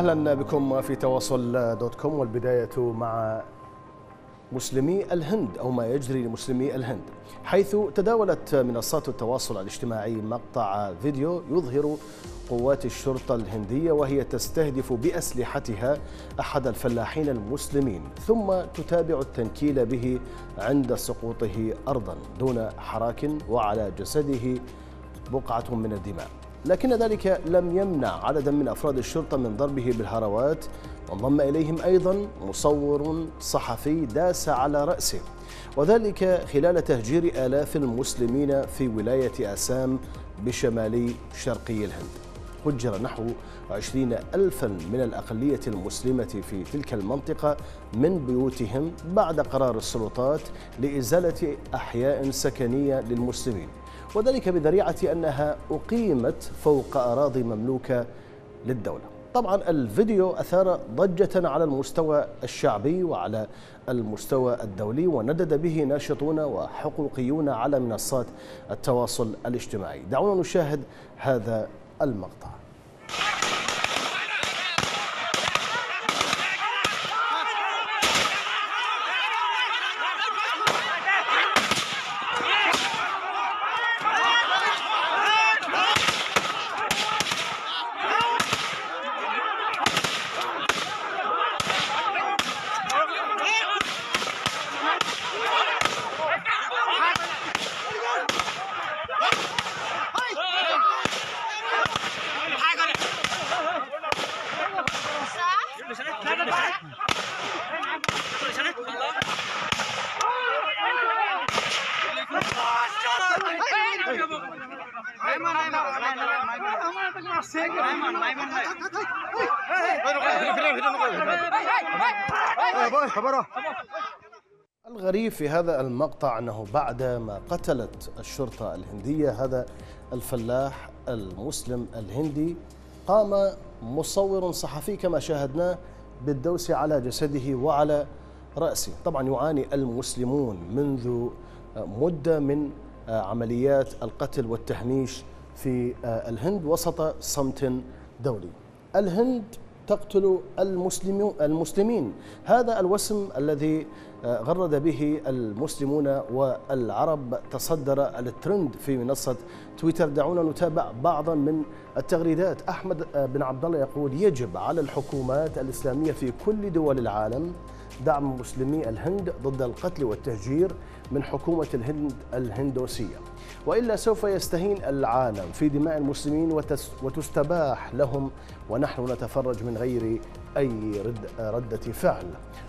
أهلا بكم في تواصل دوت كوم والبداية مع مسلمي الهند أو ما يجري لمسلمي الهند. حيث تداولت منصات التواصل الاجتماعي مقطع فيديو يظهر قوات الشرطة الهندية وهي تستهدف بأسلحتها أحد الفلاحين المسلمين ثم تتابع التنكيل به عند سقوطه ارضا دون حراك وعلى جسده بقعة من الدماء. لكن ذلك لم يمنع عددا من أفراد الشرطة من ضربه بالهروات وانضم إليهم أيضا مصور صحفي داس على رأسه. وذلك خلال تهجير آلاف المسلمين في ولاية آسام بشمال شرقي الهند. هجر نحو عشرين ألفا من الأقلية المسلمة في تلك المنطقة من بيوتهم بعد قرار السلطات لإزالة أحياء سكنية للمسلمين. وذلك بذريعة أنها أقيمت فوق أراضي مملوكة للدولة. طبعا الفيديو أثار ضجة على المستوى الشعبي وعلى المستوى الدولي وندد به ناشطون وحقوقيون على منصات التواصل الاجتماعي. دعونا نشاهد هذا المقطع. الغريب في هذا المقطع أنه بعد ما قتلت الشرطة الهندية هذا الفلاح المسلم الهندي قام مصور صحفي كما شاهدناه بالدوس على جسده وعلى رأسه. طبعا يعاني المسلمون منذ مدة من عمليات القتل والتهميش في الهند وسط صمت دولي. الهند تقتل المسلمين. هذا الوسم الذي غرد به المسلمون والعرب. تصدر الترند في منصة تويتر. دعونا نتابع بعضا من التغريدات. أحمد بن عبد الله يقول يجب على الحكومات الإسلامية في كل دول العالم دعم مسلمي الهند ضد القتل والتهجير من حكومة الهند الهندوسية. وإلا سوف يستهين العالم في دماء المسلمين وتستباح لهم ونحن نتفرج من غير أي رد ردة فعل.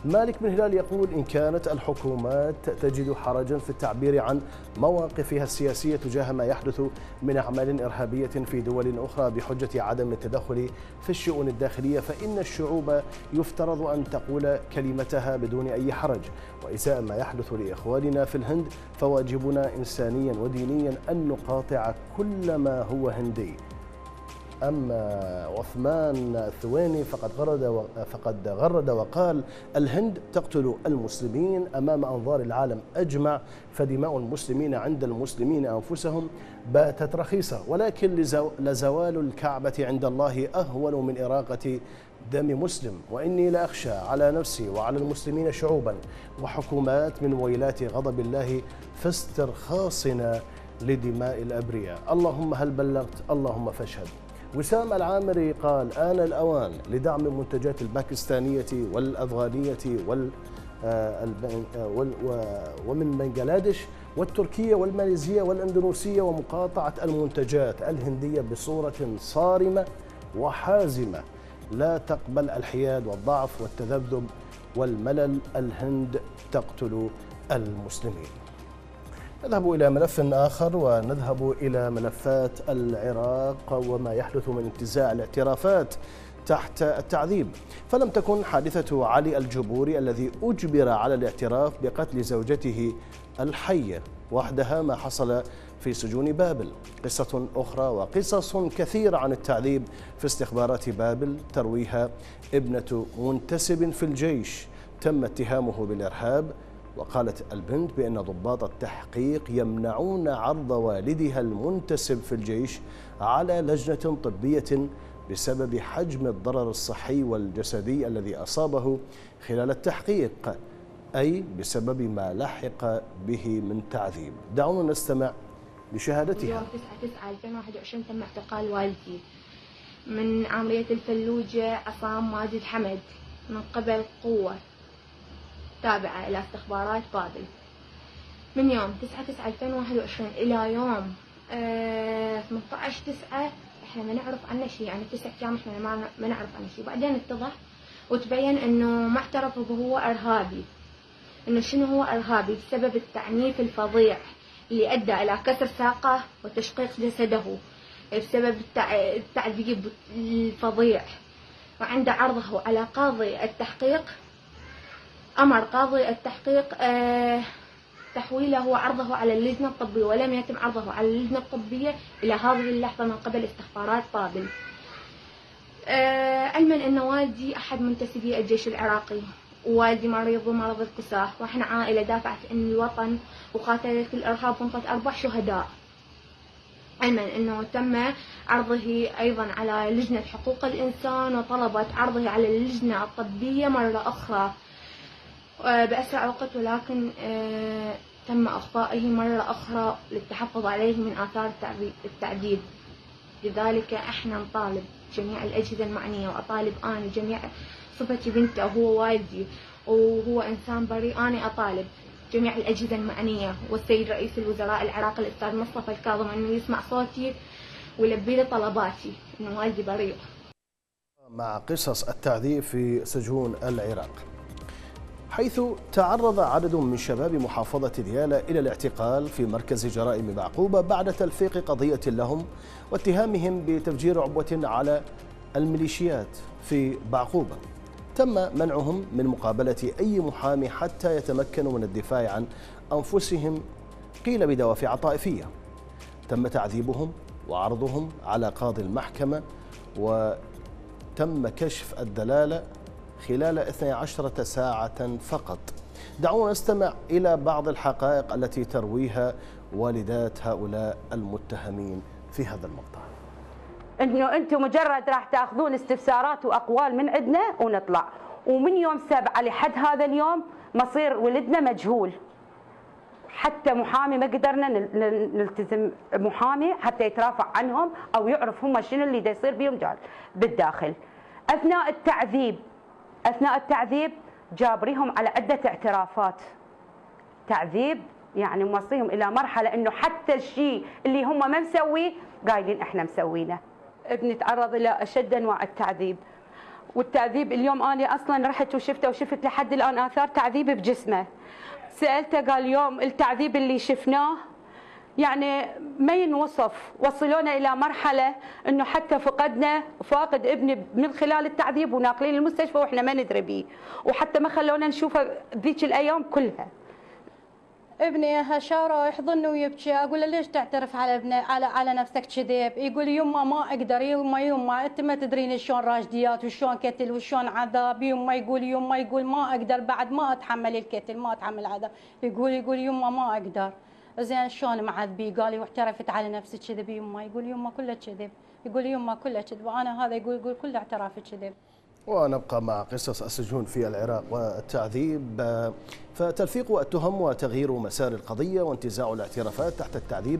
مالك بن هلال يقول إن كانت الحكومات تجد حرجا في التعبير عن مواقفها السياسية تجاه ما يحدث من أعمال إرهابية في دول أخرى بحجة عدم التدخل في الشؤون الداخلية فإن الشعوب يفترض أن تقول كلمتها بدون أي حرج. وإساء ما يحدث لإخواننا في الهند فواجبنا إنسانيا ودينيا أن نقاطع كل ما هو هندي. أما عثمان الثويني فقد غرد فقد غرد وقال الهند تقتل المسلمين أمام أنظار العالم. أجمع فدماء المسلمين عند المسلمين أنفسهم. باتت رخيصة ولكن لزوال الكعبة عند الله أهون من إراقة دم مسلم. وإني لأخشى على نفسي وعلى المسلمين شعوبا وحكومات من ويلات غضب الله في استرخاصنا لدماء الأبرياء. اللهم هل بلغت؟ اللهم فاشهد. وسام العامري قال آن الأوان لدعم المنتجات الباكستانية والأفغانية وال ومن بنغلاديش والتركية والماليزية والأندونيسية ومقاطعة المنتجات الهندية بصورة صارمة وحازمة. لا تقبل الحياد والضعف والتذبذب والملل الهند تقتل المسلمين. نذهب إلى ملف آخر ونذهب إلى ملفات العراق وما يحدث من انتزاع الاعترافات تحت التعذيب. فلم تكن حادثة علي الجبوري الذي أجبر على الاعتراف بقتل زوجته الحية وحدها ما حصل في سجون بابل. قصة أخرى وقصص كثيرة عن التعذيب في استخبارات بابل ترويها ابنة منتسب في الجيش. تم اتهامه بالإرهاب وقالت البنت بأن ضباط التحقيق يمنعون عرض والدها المنتسب في الجيش على لجنة طبية بسبب حجم الضرر الصحي والجسدي الذي أصابه خلال التحقيق أي بسبب ما لحق به من تعذيب. دعونا نستمع لشهادتها. يوم 9 9 2021 تم اعتقال والدي. من عملية الفلوجة عصام ماجد حمد من قبل قوة. تابعة إلى استخبارات بابل. من يوم 9 9 2021 إلى يوم آه 18 9 إحنا ما نعرف عنه شيء يعني تسع أيام إحنا ما نعرف عنه شيء. بعدين اتضح وتبين إنه ما اعترف بهو إرهابي. إنه شنو هو إرهابي؟ بسبب التعنيف الفظيع اللي أدى إلى كسر ساقه وتشقيق جسده. بسبب التعذيب الفظيع. وعند عرضه على قاضي التحقيق أمر قاضي التحقيق آه تحويله وعرضه على اللجنة الطبية ولم يتم عرضه على اللجنة الطبية إلى هذه اللحظة من قبل استخبارات بابل آه، علما أن والدي أحد منتسبي الجيش العراقي ووالدي مريض بمرض الكساح وإحنا عائلة دافعت عن الوطن وقاتلت الإرهاب وانطت أربع شهداء. علما أنه تم عرضه أيضا على لجنة حقوق الإنسان وطلبت عرضه على اللجنة الطبية مرة أخرى. آه، بأسرع وقت ولكن آه، تم أخطائه مرة أخرى للتحفظ عليه من آثار التعذيب لذلك إحنا نطالب جميع الأجهزة المعنية وأطالب أنا جميع صفتي بنته وهو والدي وهو إنسان بريء. أنا أطالب جميع الأجهزة المعنية والسيد رئيس الوزراء العراقي الأستاذ مصطفى الكاظم أنه يسمع صوتي ويلبي لي طلباتي أنه والدي بريء. مع قصص التعذيب في سجون العراق. حيث تعرض عدد من شباب محافظة ديالى إلى الاعتقال في مركز جرائم بعقوبة بعد تلفيق قضية لهم واتهامهم بتفجير عبوة على الميليشيات في بعقوبة تم منعهم من مقابلة أي محامي حتى يتمكنوا من الدفاع عن أنفسهم قيل بدوافع طائفية. تم تعذيبهم وعرضهم على قاضي المحكمة وتم كشف الدلالة خلال 12 ساعة فقط. دعونا نستمع إلى بعض الحقائق التي ترويها والدات هؤلاء المتهمين في هذا المقطع. إنه أنتم مجرد راح تأخذون استفسارات وأقوال من عندنا ونطلع. ومن يوم سبعة لحد هذا اليوم مصير ولدنا مجهول. حتى محامي ما قدرنا نلتزم محامي حتى يترافع عنهم أو يعرف هم شنو اللي دا يصير بيهم بالداخل. أثناء التعذيب أثناء التعذيب جابريهم على عدة اعترافات. تعذيب يعني موصيهم إلى مرحلة إنه حتى الشيء اللي هم ما مسويه قايلين إحنا مسوينه. ابني تعرض إلى أشد أنواع التعذيب. والتعذيب اليوم أنا أصلا رحت وشفته وشفت لحد الآن آثار تعذيب بجسمه. سألته قال اليوم التعذيب اللي شفناه يعني ما ينوصف. وصلونا إلى مرحلة إنه حتى فقدنا فاقد ابني من خلال التعذيب وناقلين المستشفى وإحنا ما ندري به وحتى ما خلونا نشوفه ذيك الأيام كلها. ابني هشارة يحضن ويبكي. أقول له ليش تعترف على ابني على على نفسك كذب يقول يما ما أقدر يما يما أنت ما تدرين شلون راجديات وشلون كتل وشلون عذاب. يما يقول يما يقول ما أقدر بعد ما أتحمل الكتل ما أتحمل العذاب. يقول يقول يما ما أقدر. زين شلون معذبي قال لي واعترفت على نفسي كذب. يما يقول يما كله كذب. يقول يما كله كذب. وأنا هذا يقول يقول كله اعتراف كذب. ونبقى مع قصص السجون في العراق والتعذيب. فتلفيق التهم وتغيير مسار القضية وانتزاع الاعترافات تحت التعذيب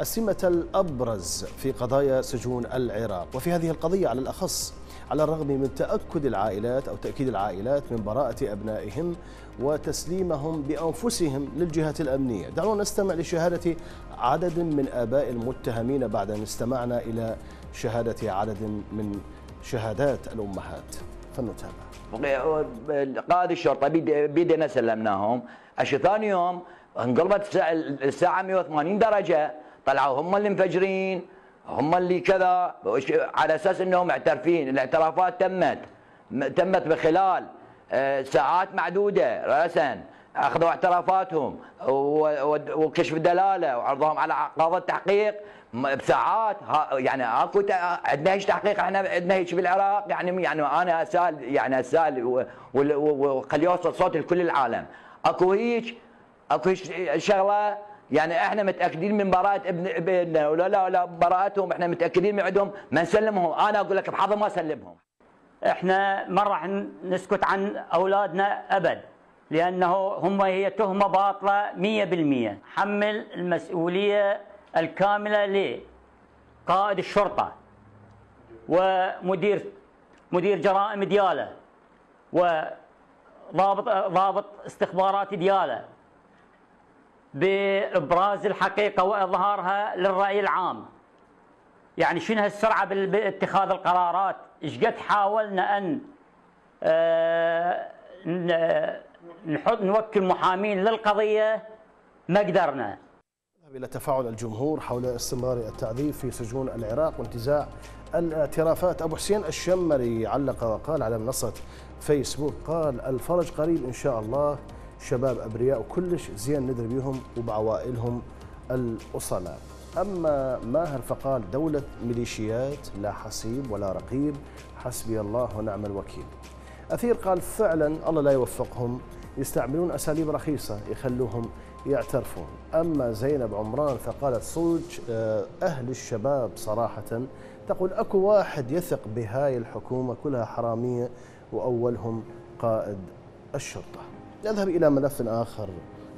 السمة الأبرز في قضايا سجون العراق. وفي هذه القضية على الأخص على الرغم من تأكد العائلات أو تأكيد العائلات من براءة أبنائهم وتسليمهم بأنفسهم للجهات الأمنية. دعونا نستمع لشهادة عدد من آباء المتهمين بعد أن استمعنا إلى شهادة عدد من شهادات الأمهات. فلنتابع. قائد الشرطة بيدنا سلمناهم. أشي ثاني يوم انقلبت الساعة 180 درجة طلعوا هم اللي مفجرين هم اللي كذا على أساس إنهم معترفين. الاعترافات تمت. تمت بخلال آه، ساعات معدودة راسا. أخذوا اعترافاتهم وكشف الدلاله وعرضهم على قاضي التحقيق. بساعات يعني أكو عندنا هيك تحقيق إحنا عندنا هيك بالعراق. يعني يعني أنا أسأل يعني أسأل وخلي يوصل صوت لكل العالم. أكو هيك أكو هيك شغلة يعني إحنا متأكدين من براءة ابن ابننا ولا لا لا براءتهم إحنا متأكدين من عندهم ما نسلمهم أنا أقول لك بحظ ما اسلمهم إحنا ما راح نسكت عن أولادنا أبد لأنه هم هي تهمة باطلة 100% حمل المسؤولية الكاملة لقائد الشرطة ومدير مدير جرائم دياله وضابط ضابط استخبارات دياله. بإبراز الحقيقة وإظهارها للرأي العام. يعني شنو هالسرعة باتخاذ القرارات؟ إيش قد حاولنا أن آه، نحط نوكل محامين للقضية؟ ما قدرنا. إلى تفاعل الجمهور حول استمرار التعذيب في سجون العراق وانتزاع الاعترافات. أبو حسين الشمري علق وقال على منصة فيسبوك قال الفرج قريب إن شاء الله. شباب أبرياء وكلش زين ندري بهم وبعوائلهم الأصلاء. أما ماهر فقال دولة ميليشيات لا حسيب ولا رقيب حسبي الله ونعم الوكيل. أثير قال فعلا الله لا يوفقهم يستعملون أساليب رخيصة يخلوهم يعترفون. أما زينب عمران فقالت صوج آه، أهل الشباب صراحة تقول أكو واحد يثق بهاي الحكومة كلها حرامية وأولهم قائد الشرطة. نذهب إلى ملف آخر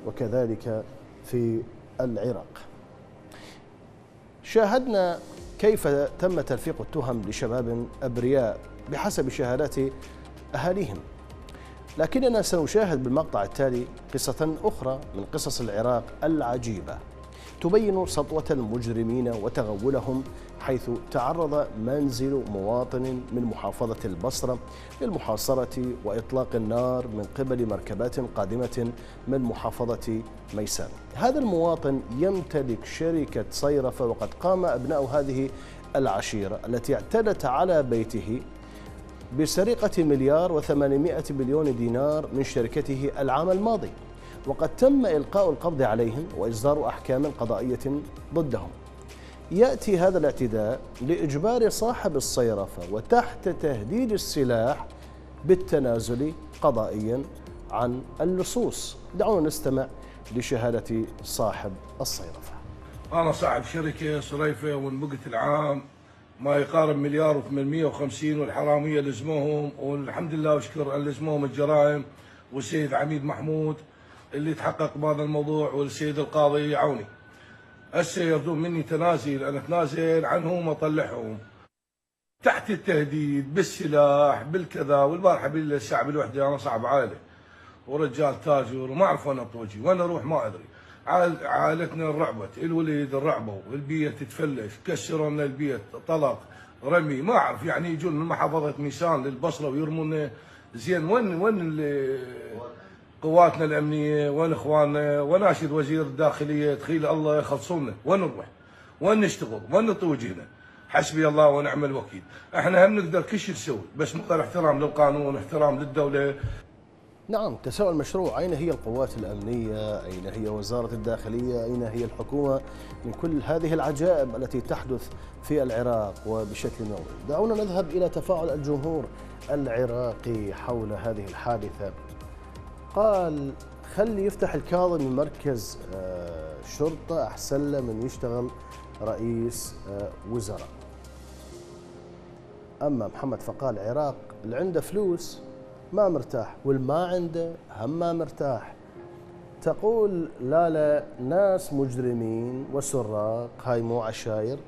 وكذلك في العراق. شاهدنا كيف تم تلفيق التهم لشباب أبرياء بحسب شهادات أهاليهم. لكننا سنشاهد بالمقطع التالي قصة أخرى من قصص العراق العجيبة. تبين سطوة المجرمين وتغولهم حيث تعرض منزل مواطن من محافظة البصرة للمحاصرة وإطلاق النار من قبل مركبات قادمة من محافظة ميسان. هذا المواطن يمتلك شركة صيرفة وقد قام أبناء هذه العشيرة التي اعتدت على بيته بسرقة مليار وثمانمائة مليون دينار من شركته العام الماضي. وقد تم إلقاء القبض عليهم وإصدار أحكام قضائية ضدهم. يأتي هذا الاعتداء لإجبار صاحب الصيرفة وتحت تهديد السلاح بالتنازل قضائيا عن اللصوص. دعونا نستمع لشهادة صاحب الصيرفة. أنا صاحب شركة صريفة والمقت العام. ما يقارب مليار و850 والحرامية لزموهم. والحمد لله وشكر لزموهم الجرائم. والسيد عميد محمود اللي تحقق بهذا الموضوع والسيد القاضي يعوني هسه يرجون مني تنازل أنا أتنازل عنهم وأطلعهم. تحت التهديد بالسلاح بالكذا والبارحة بالساعة بالوحده أنا صاحب عائله ورجال تاجر وما أعرف وين أطوجي وين أروح ما أدري. عائلتنا رعبت الوليد الرعبوا البيت تفلش كسروا لنا البيت طلق رمي ما أعرف. يعني يجون من محافظة ميسان للبصرة ويرمون. زين وين وين قواتنا الأمنية وين إخواننا وناشد وزير الداخلية؟ تخيل الله يخلصونا. وين نروح؟ وين نشتغل؟ وين نطوي وجهنا؟ حسبي الله ونعم الوكيل، إحنا هم نقدر كل شيء نسوي بس مقدار احترام للقانون، احترام للدولة، نعم تساؤل مشروع. أين هي القوات الأمنية؟ أين هي وزارة الداخلية؟ أين هي الحكومة؟ من كل هذه العجائب التي تحدث في العراق وبشكل نوعي. دعونا نذهب إلى تفاعل الجمهور العراقي حول هذه الحادثة. قال خلي يفتح الكاظمي مركز آه، شرطة أحسن له من يشتغل رئيس آه، وزراء. أما محمد فقال العراق اللي عنده فلوس ما مرتاح والما عنده هم ما مرتاح. تقول لا لا ناس مجرمين وسراق هاي مو عشاير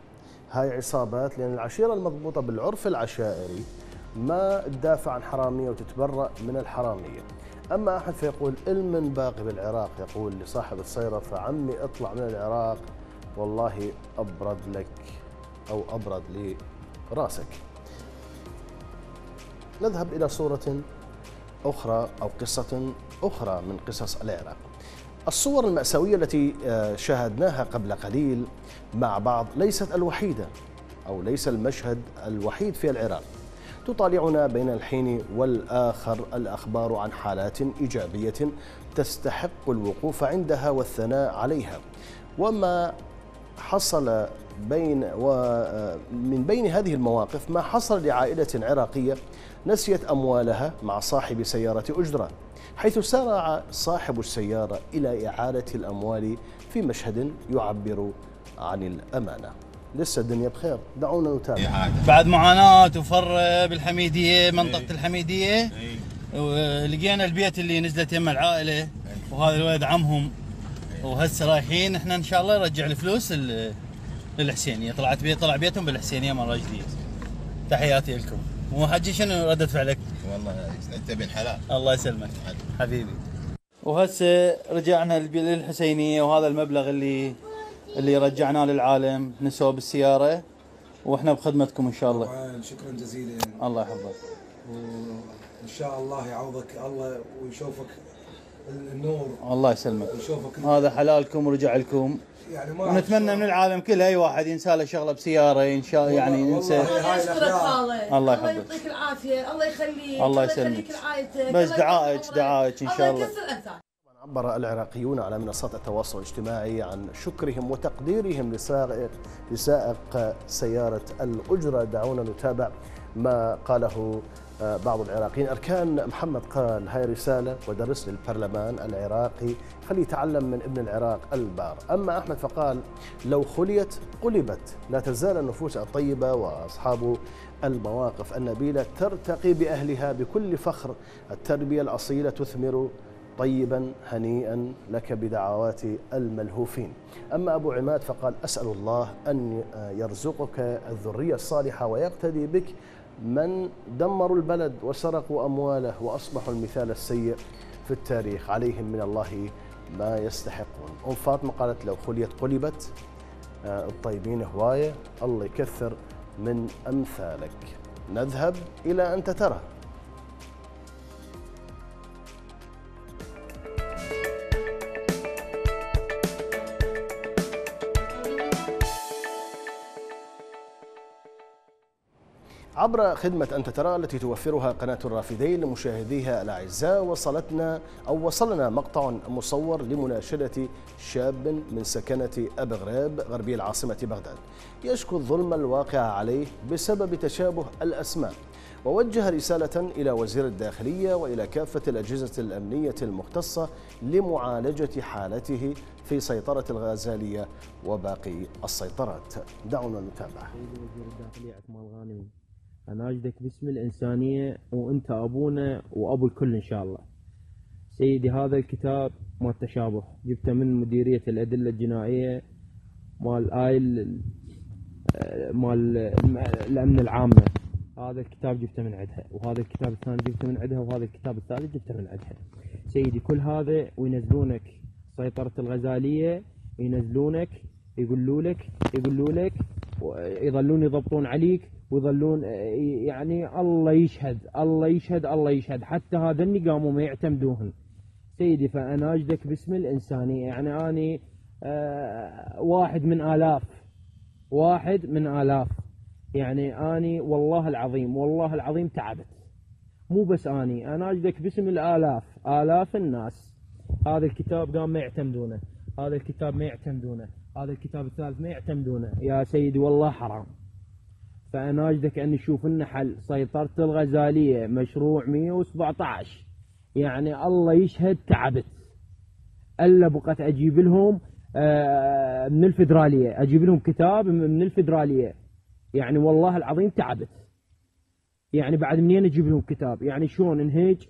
هاي عصابات لأن العشيرة المضبوطة بالعرف العشائري ما تدافع عن حرامية وتتبرأ من الحرامية. أما أحد فيقول المن باقي بالعراق يقول لصاحب الصيرة فعمي اطلع من العراق والله أبرد لك أو أبرد لراسك نذهب إلى صورة أخرى أو قصة أخرى من قصص العراق. الصور المأساوية التي آه، شاهدناها قبل قليل مع بعض ليست الوحيدة أو ليس المشهد الوحيد في العراق. تطالعنا بين الحين والآخر. الأخبار عن حالات إيجابية تستحق الوقوف عندها والثناء عليها. وما حصل بين ومن بين هذه المواقف ما حصل لعائلة عراقية نسيت أموالها مع صاحب سيارة أجرة حيث سارع صاحب السيارة إلى إعادة الأموال في مشهد يعبر عن الأمانة. لسه الدنيا بخير. دعونا نتابع. بعد معاناة وفر بالحميدية منطقة الحميدية لقينا البيت اللي نزلت يم العائلة وهذا الولد عمهم. وهسه رايحين إحنا إن شاء الله نرجع الفلوس للحسينية. طلعت بيت طلع بيتهم بالحسينية مرة جديد تحياتي لكم. وحجي شنو ردة فعلك؟ والله أنت بن حلال. الله يسلمك. حبيبي. وهسه رجعنا للحسينية وهذا المبلغ اللي اللي رجعناه للعالم نسوه بالسيارة وإحنا بخدمتكم إن شاء الله. طبعا شكرا جزيلا. الله يحفظك. وإن شاء الله يعوضك الله ويشوفك النور. الله يسلمك. ويشوفك هذا حلالكم ورجع لكم. يعني ما ونتمنى من العالم كله أي واحد ينسى له شغلة بسيارة ينشا يعني ينسى. الله الله يحفظك. يعطيك العافية. الله يخليك. الله يسلمك. بس الله دعائك دعائك إن. شاء الله الله. عبر العراقيون على منصات التواصل الاجتماعي عن شكرهم وتقديرهم لسائق لسائق سيارة الأجرة. دعونا نتابع ما قاله آه، بعض العراقيين. أركان محمد قال هاي رسالة ودرس للبرلمان العراقي خليه يتعلم من ابن العراق البار. أما أحمد فقال لو خليت قلبت لا تزال النفوس الطيبة وأصحاب المواقف النبيلة ترتقي بأهلها بكل فخر. التربية الأصيلة تثمر طيبا هنيئا لك بدعوات الملهوفين. أما أبو عماد فقال أسأل الله أن يرزقك الذرية الصالحة ويقتدي بك من دمروا البلد وسرقوا أمواله وأصبحوا المثال السيء في التاريخ. عليهم من الله ما يستحقون. أم فاطمة قالت لو خليت قلبت آه، الطيبين هواية الله يكثر من أمثالك. نذهب إلى أنت ترى عبر خدمة أنت ترى التي توفرها قناة الرافدين لمشاهديها الأعزاء وصلتنا أو وصلنا مقطع مصور لمناشدة شاب من سكنة أبي غريب غربي العاصمة بغداد. يشكو الظلم الواقع عليه بسبب تشابه الأسماء. ووجه رسالة إلى وزير الداخلية وإلى كافة الأجهزة الأمنية المختصة لمعالجة حالته في سيطرة الغازالية وباقي السيطرات. دعونا نتابع. غانمي أناشدك باسم الإنسانية وأنت أبونا وأبو الكل إن شاء الله. سيدي هذا الكتاب ما التشابه. جبته من مديرية الأدلة الجنائية مال آيل مال الأمن العامة. هذا الكتاب جبته من عندها وهذا الكتاب الثاني جبته من عندها وهذا الكتاب الثالث جبته من عندها. سيدي كل هذا وينزلونك. سيطرة الغزالية ينزلونك يقولوا لك يقولوا لك يظلون يضبطون عليك. ويظلون يعني الله يشهد الله يشهد الله يشهد. حتى هذا اللي قاموا ما يعتمدوهن. سيدي فأنا أجدك باسم الانسانيه يعني أني آه واحد من آلاف واحد من آلاف. يعني أني والله العظيم والله العظيم تعبت. مو بس أني أنا أجدك باسم الآلاف آلاف الناس. هذا الكتاب قام ما يعتمدونه هذا الكتاب ما يعتمدونه هذا الكتاب الثالث ما يعتمدونه. يا سيدي والله حرام. فأناشدك أن نشوف لنا حل. سيطرة الغزالية مشروع 117 يعني الله يشهد تعبت. ألا بقت أجيب لهم آه، من الفدرالية. أجيب لهم كتاب من الفدرالية. يعني والله العظيم تعبت. يعني بعد منين أجيب لهم كتاب؟ يعني شلون انهيج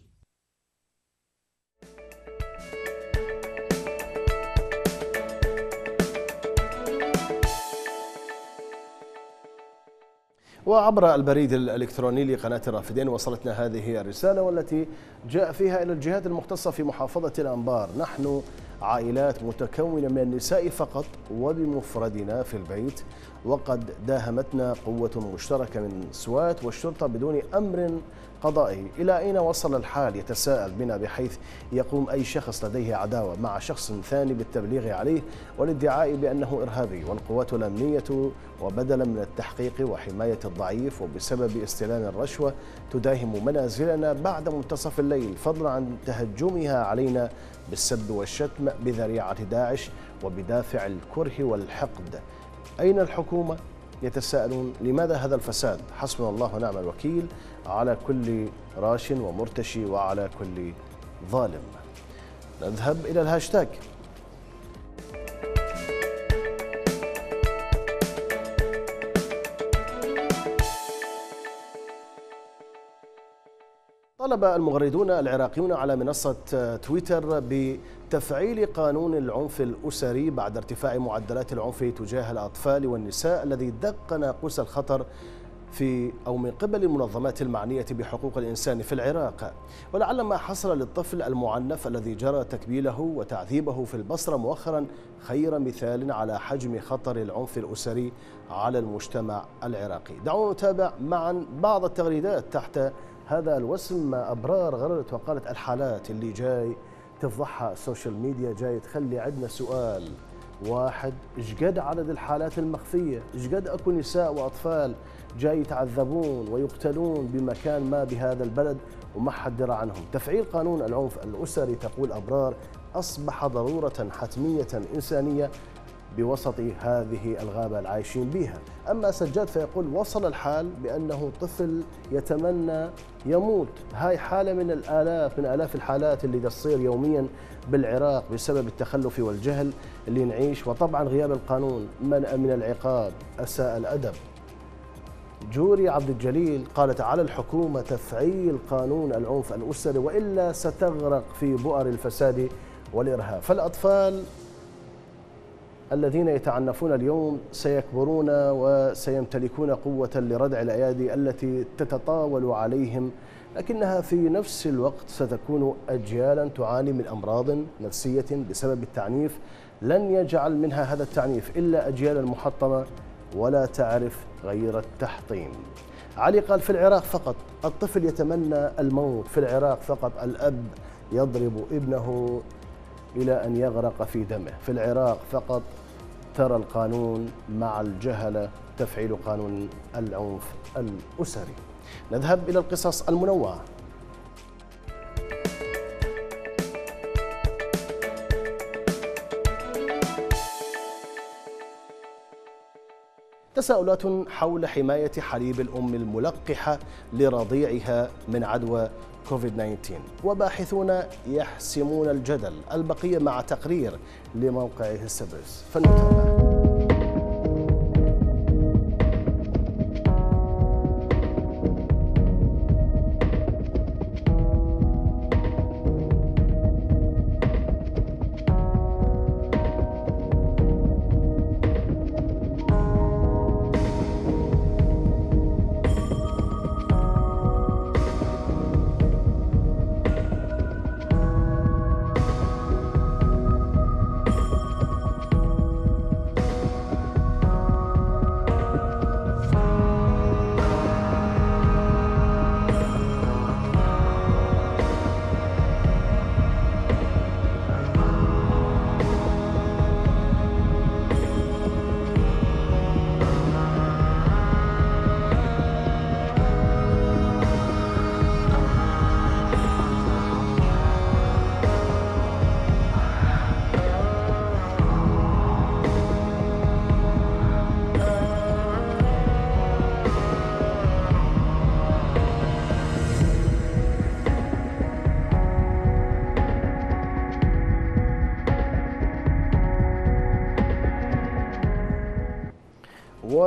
وعبر البريد الإلكتروني لقناة الرافدين وصلتنا هذه الرسالة والتي جاء فيها إلى الجهات المختصة في محافظة الأنبار. نحن عائلات متكونة من النساء فقط وبمفردنا في البيت وقد داهمتنا قوة مشتركة من سوات والشرطة بدون أمر قضائي إلى أين وصل الحال؟ يتساءل بنا بحيث يقوم أي شخص لديه عداوة مع شخص ثاني بالتبليغ عليه والادعاء بأنه إرهابي والقوات الأمنية وبدلا من التحقيق وحماية الضعيف وبسبب استلام الرشوة تداهم منازلنا بعد منتصف الليل فضلا عن تهجمها علينا بالسب والشتم بذريعة داعش وبدافع الكره والحقد. أين الحكومة؟ يتساءلون لماذا هذا الفساد؟ حسبنا الله ونعم الوكيل على كل راش ومرتشي وعلى كل ظالم. نذهب إلى الهاشتاج. طلب المغردون العراقيون على منصة تويتر بتفعيل قانون العنف الأسري بعد ارتفاع معدلات العنف تجاه الأطفال والنساء الذي دق ناقوس الخطر في أو من قبل المنظمات المعنية بحقوق الإنسان في العراق. ولعل ما حصل للطفل المعنف الذي جرى تكبيله وتعذيبه في البصرة مؤخرا خير مثال على حجم خطر العنف الأسري على المجتمع العراقي. دعونا نتابع معا بعض التغريدات تحت هذا الوسم أبرار غردت وقالت الحالات اللي جاي تفضحها ال social media جاي تخلي عندنا سؤال. واحد إيش قد عدد الحالات المخفية؟ إيش قد أكو نساء وأطفال جاي يتعذبون ويقتلون بمكان ما بهذا البلد وما حد درى عنهم؟ تفعيل قانون العنف الأسري تقول أبرار أصبح ضرورة حتمية إنسانية بوسط هذه الغابة العايشين بها. أما سجاد فيقول وصل الحال بأنه طفل يتمنى يموت. هاي حالة من الآلاف من آلاف الحالات اللي تصير يوميا بالعراق بسبب التخلف والجهل اللي نعيش. وطبعا غياب القانون منأ من العقاب أساء الأدب. جوري عبد الجليل قالت على الحكومة تفعيل قانون العنف الأسري وإلا ستغرق في بؤر الفساد والإرهاب. فالأطفال الذين يتعنفون اليوم سيكبرون وسيمتلكون قوة لردع الأيادي التي تتطاول عليهم لكنها في نفس الوقت ستكون أجيالا تعاني من أمراض نفسية بسبب التعنيف. لن يجعل منها هذا التعنيف إلا أجيالا محطمة ولا تعرف غير التحطيم. علي قال في العراق فقط الطفل يتمنى الموت. في العراق فقط الأب يضرب ابنه إلى أن يغرق في دمه. في العراق فقط ترى القانون مع الجهلة تفعيل قانون العنف الأسري. نذهب إلى القصص المنوعة تساؤلات حول حماية حليب الأم الملقحة لرضيعها من عدوى كوفيد 19 وباحثون يحسمون الجدل البقية مع تقرير لموقع هستبرس فلنتابع.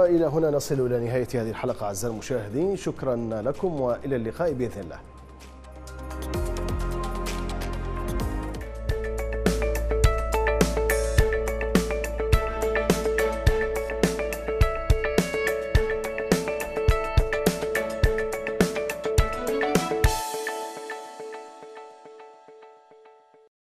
والى هنا نصل إلى نهاية هذه الحلقة أعزائي المشاهدين. شكرا لكم وإلى اللقاء بإذن الله.